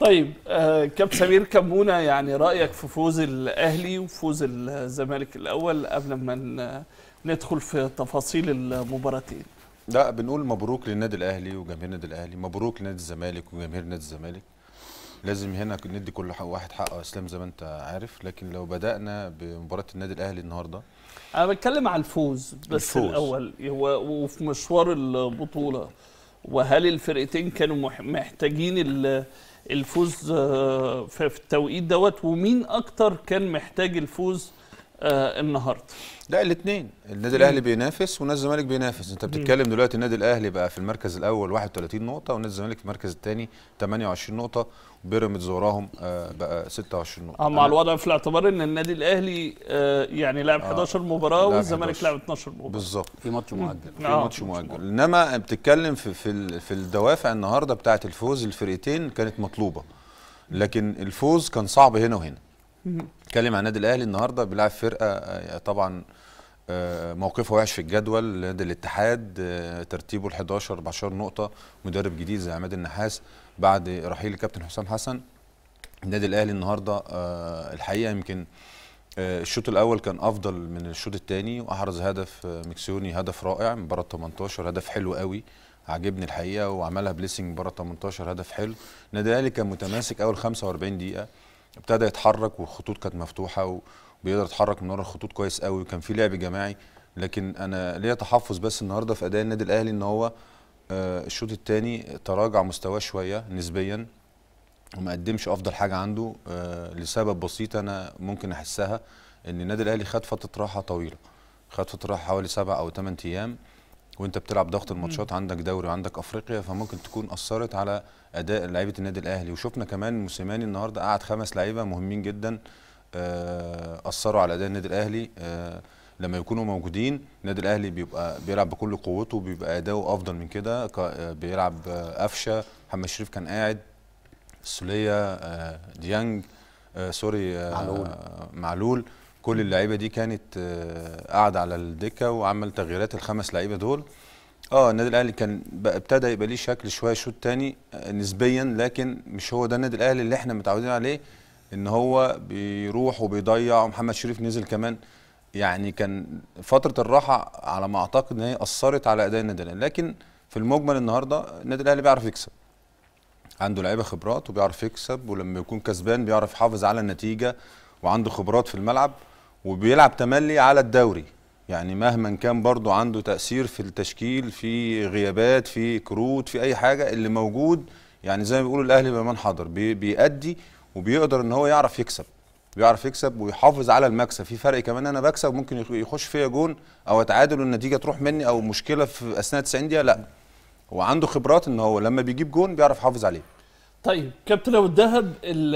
طيب آه كابتن سمير كمونه يعني رأيك في فوز الأهلي وفوز الزمالك الأول قبل ما ندخل في تفاصيل المباراتين؟ لا بنقول مبروك للنادي الأهلي وجماهير النادي الأهلي مبروك لنادي الزمالك وجماهير نادي الزمالك. لازم هنا ندي كل ح- واحد حقه يا إسلام زي ما أنت عارف لكن لو بدأنا بمباراة النادي الأهلي النهارده. أنا بتكلم على الفوز بس الفوز. الأول هو وفي مشوار البطولة وهل الفرقتين كانوا مح- محتاجين ال- الفوز آه، في التوقيت دوت. ومين أكتر كان محتاج الفوز؟ آه، النهارده. لا الاثنين. النادي الأهلي بينافس ونادي الزمالك بينافس. انت بتتكلم دلوقتي النادي الأهلي بقى في المركز الأول 31 نقطة ونادي الزمالك في المركز الثاني 28 نقطة وبيراميدز وراهم آه، بقى 26 نقطة. آه مع الوضع في الاعتبار إن النادي الأهلي آه، يعني لعب 11 مباراة لعب والزمالك 11. لعب 12 مباراة. بالظبط. في ماتش مؤجل. في آه. ماتش مؤجل. إنما بتتكلم في في ال- في الدوافع النهارده بتاعه الفوز الفرقتين كانت مطلوبة. لكن الفوز كان صعب هنا وهنا. اتكلم عن النادي الأهلي النهارده بيلعب فرقة آه، طبعا آه، موقفه وحش في الجدول نادي الاتحاد آه، ترتيبه ال 11 14 نقطة مدرب جديد زي عماد النحاس بعد رحيل الكابتن حسام حسن. النادي الأهلي النهارده الحقيقة يمكن الشوط الأول كان أفضل من الشوط الثاني وأحرز هدف ميكيسوني هدف رائع من بره 18 هدف حلو قوي عجبني الحقيقة وعملها placing بره 18 هدف حلو. النادي الأهلي كان متماسك أول 45 دقيقة ابتدى يتحرك والخطوط كانت مفتوحة وبيقدر يتحرك من ورا الخطوط كويس قوي وكان في لعب جماعي. لكن أنا ليا تحفظ بس النهارده في أداء النادي الأهلي إن هو آه، الشوط الثاني تراجع مستواه شوية نسبيا وما قدمش أفضل حاجة عنده آه لسبب بسيط أنا ممكن أحسها إن النادي الأهلي خد فترة راحة طويلة خد فترة راحة حوالي سبع أو ثمان أيام وانت بتلعب ضغط الماتشات عندك دوري وعندك أفريقيا فممكن تكون أثرت على أداء لعيبة النادي الأهلي. وشفنا كمان موسيماني النهارده قعد خمس لعيبة مهمين جدا آه، أثروا على أداء النادي الأهلي. آه، لما يكونوا موجودين النادي الأهلي بيبقى بيلعب بكل قوته بيبقى أداؤه أفضل من كده. آه، بيلعب قفشة محمد شريف كان قاعد السوليه ديانج سوري معلول. معلول. كل اللعيبة دي كانت آه، قاعدة على الدكة وعمل تغييرات الخمس لعيبة دول. آه النادي الأهلي كان ابتدى يبقى ليه شكل شوية شوط تاني آه، نسبيا لكن مش هو ده النادي الأهلي اللي إحنا متعودين عليه إن هو بيروح وبيضيع. ومحمد شريف نزل كمان يعني كان فترة الراحة على ما أعتقد إن هي أثرت على أداء النادي الأهلي. لكن في المجمل النهارده النادي الأهلي بيعرف يكسب. عنده لعيبة خبرات وبيعرف يكسب ولما يكون كسبان بيعرف يحافظ على النتيجة وعنده خبرات في الملعب. وبيلعب تملي على الدوري. يعني مهما كان برضه عنده تأثير في التشكيل في غيابات في كروت في أي حاجة اللي موجود يعني زي ما بيقولوا الأهلي بمن حضر بي بيأدي وبيقدر إن هو يعرف يكسب. بيعرف يكسب ويحافظ على المكسب. في فرق كمان أنا بكسب ممكن يخ- يخش فيا جون أو أتعادل والنتيجة تروح مني أو مشكلة في أثناء 90 دقيقة لأ. هو عنده خبرات إن هو لما بيجيب جون بيعرف يحافظ عليه. طيب كابتن أبو الدهب ال-